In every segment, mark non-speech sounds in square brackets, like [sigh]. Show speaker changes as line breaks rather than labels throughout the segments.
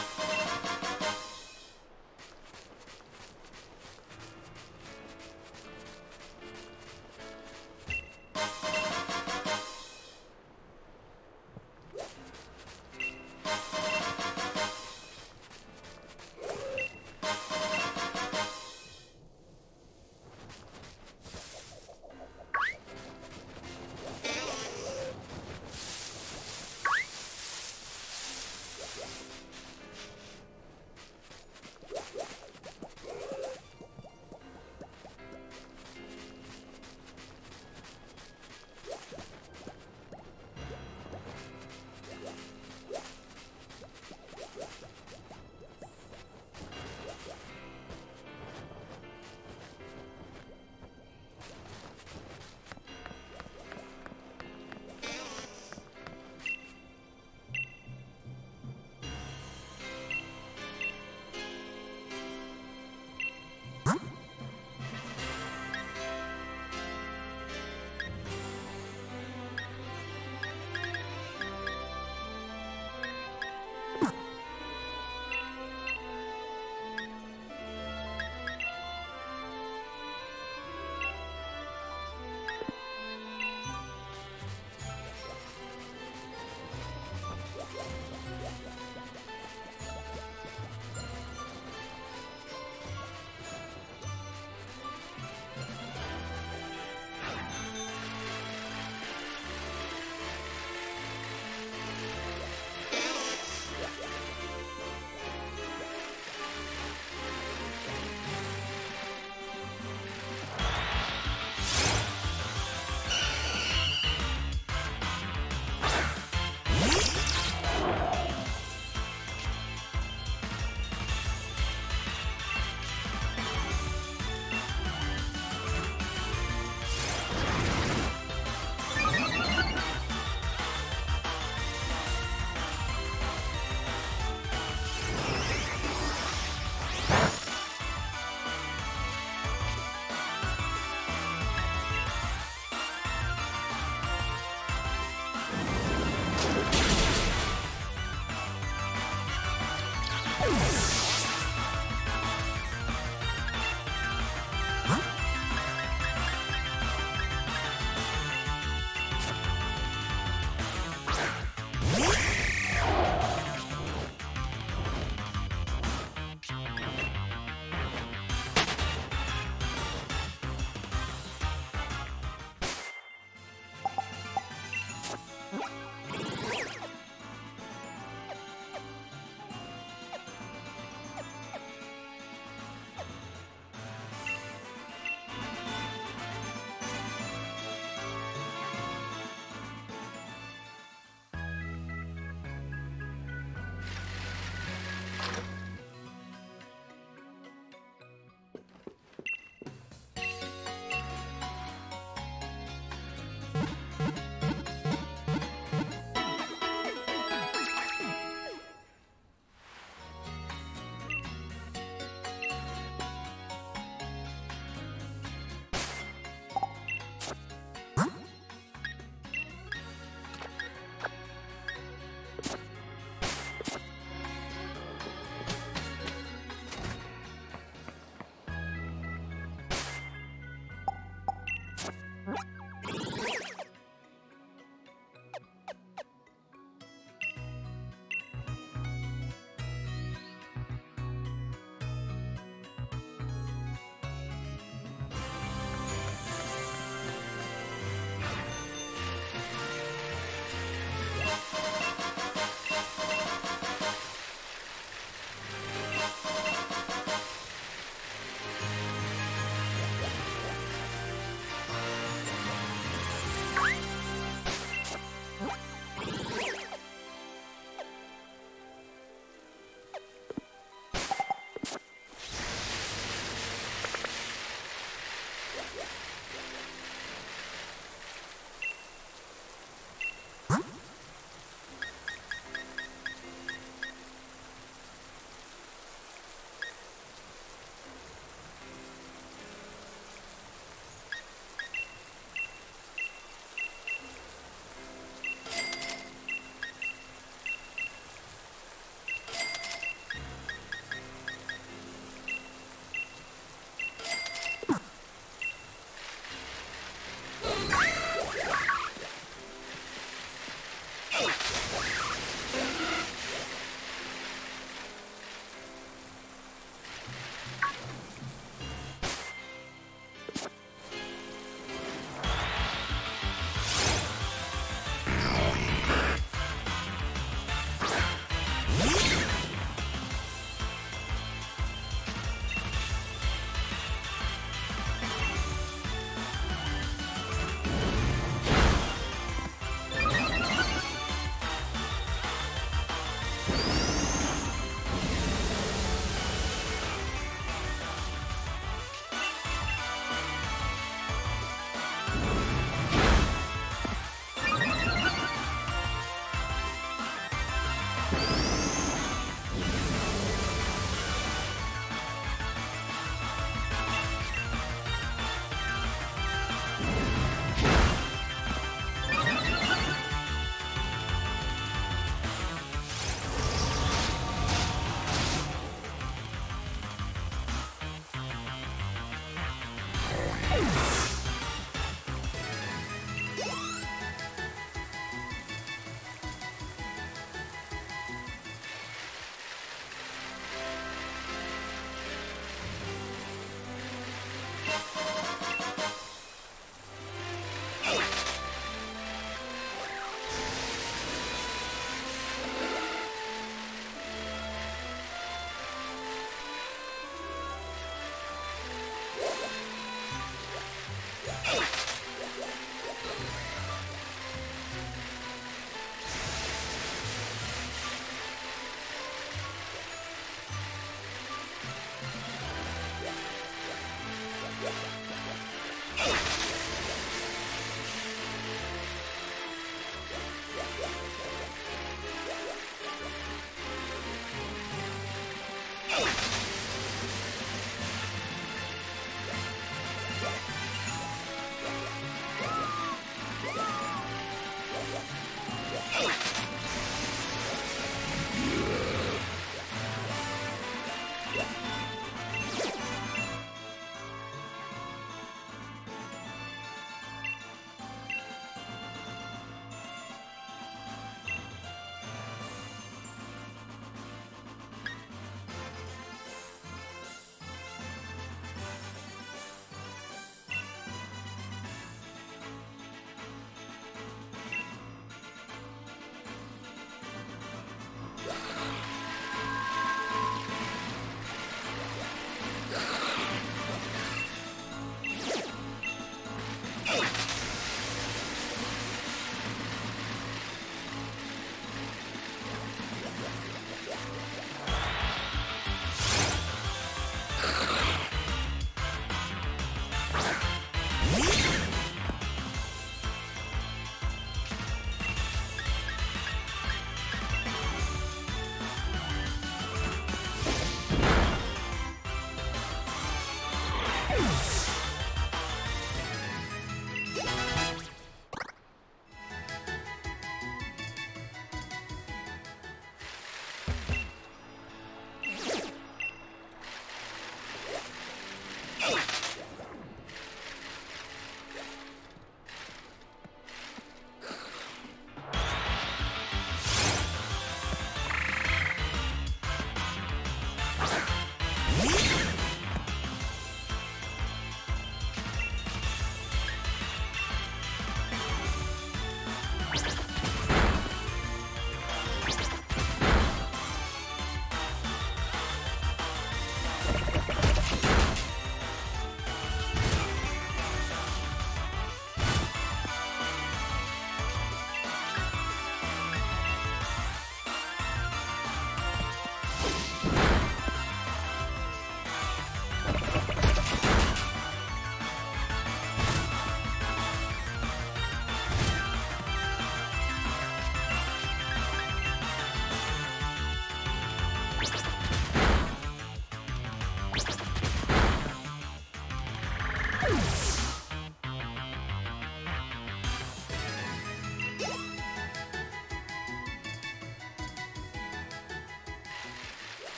え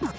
Bye. [laughs]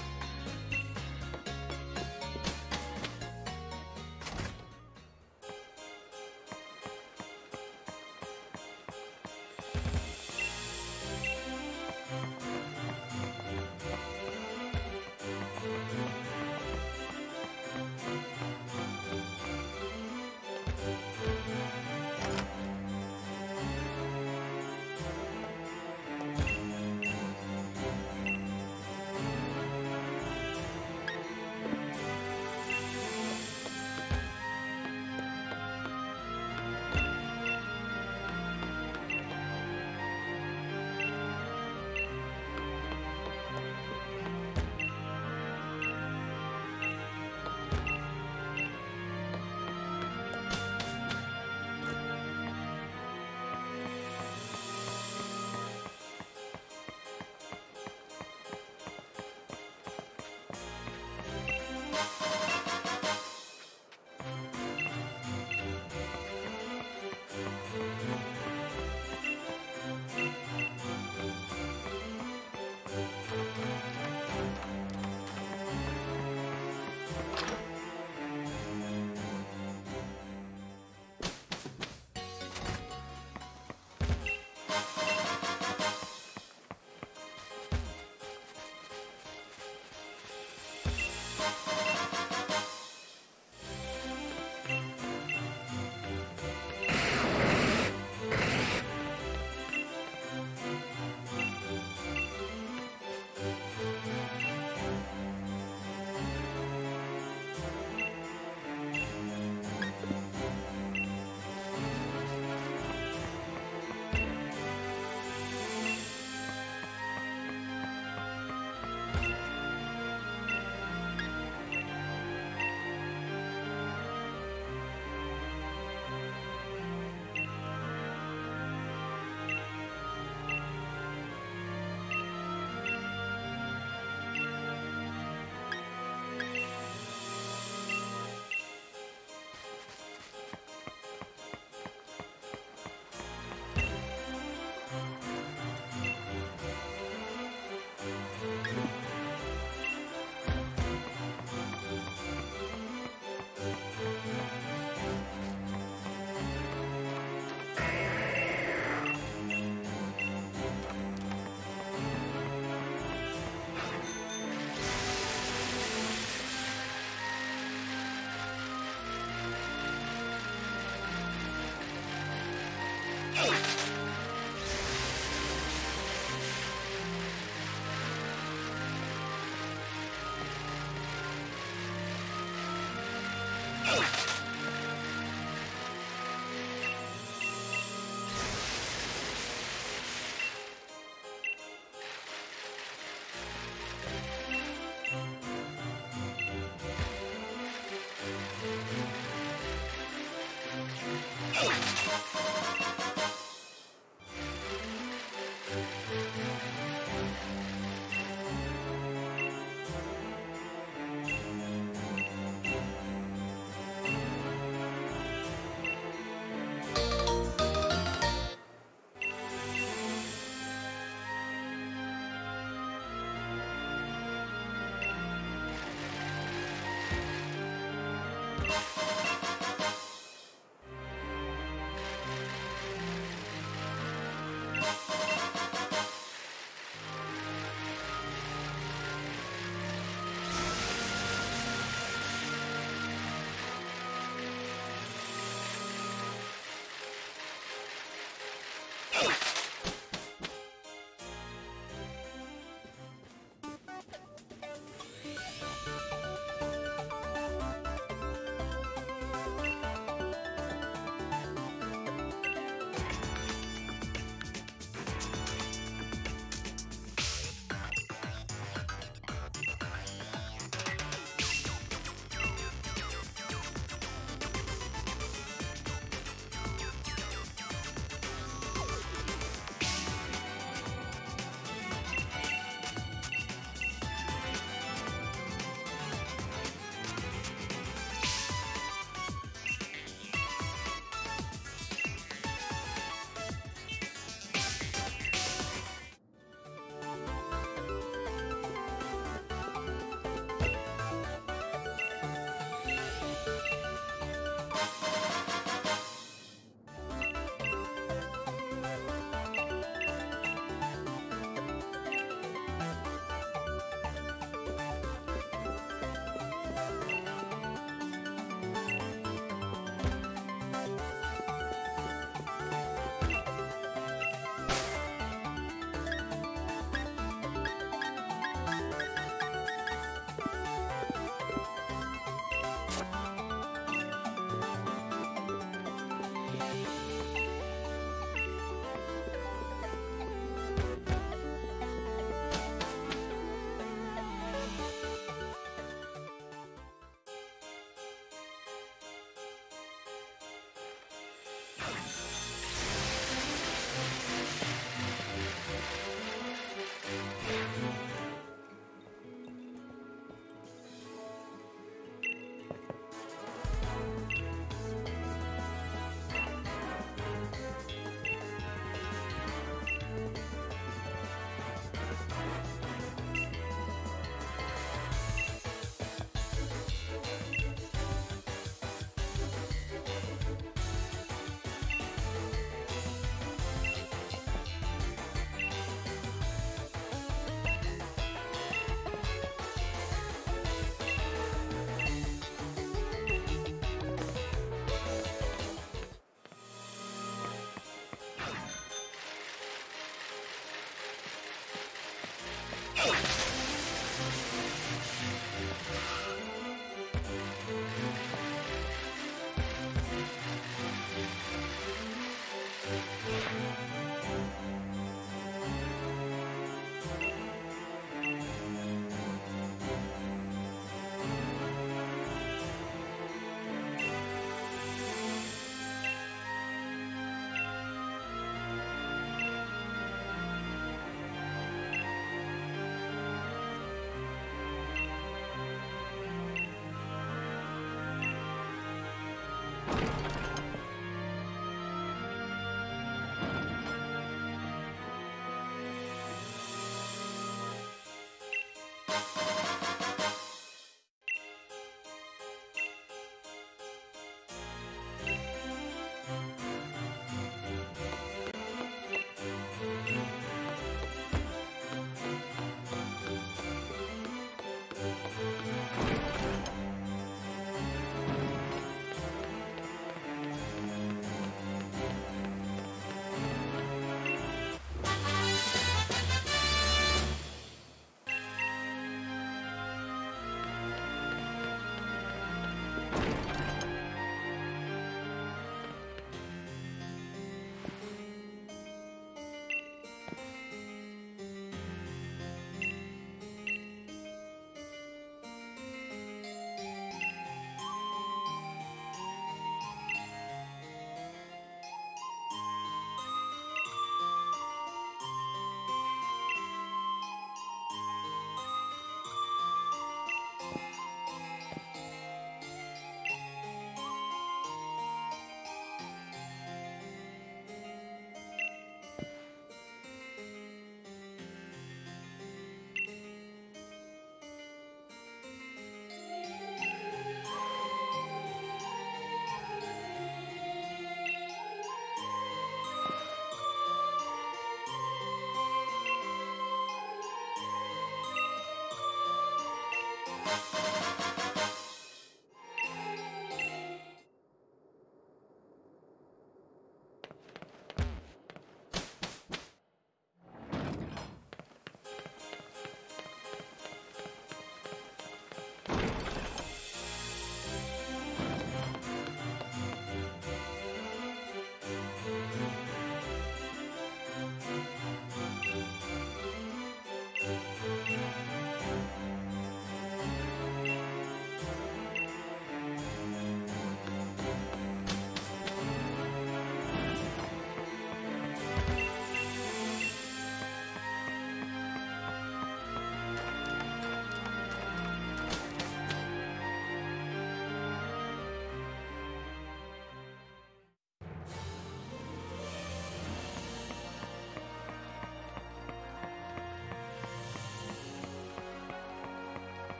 Thank you.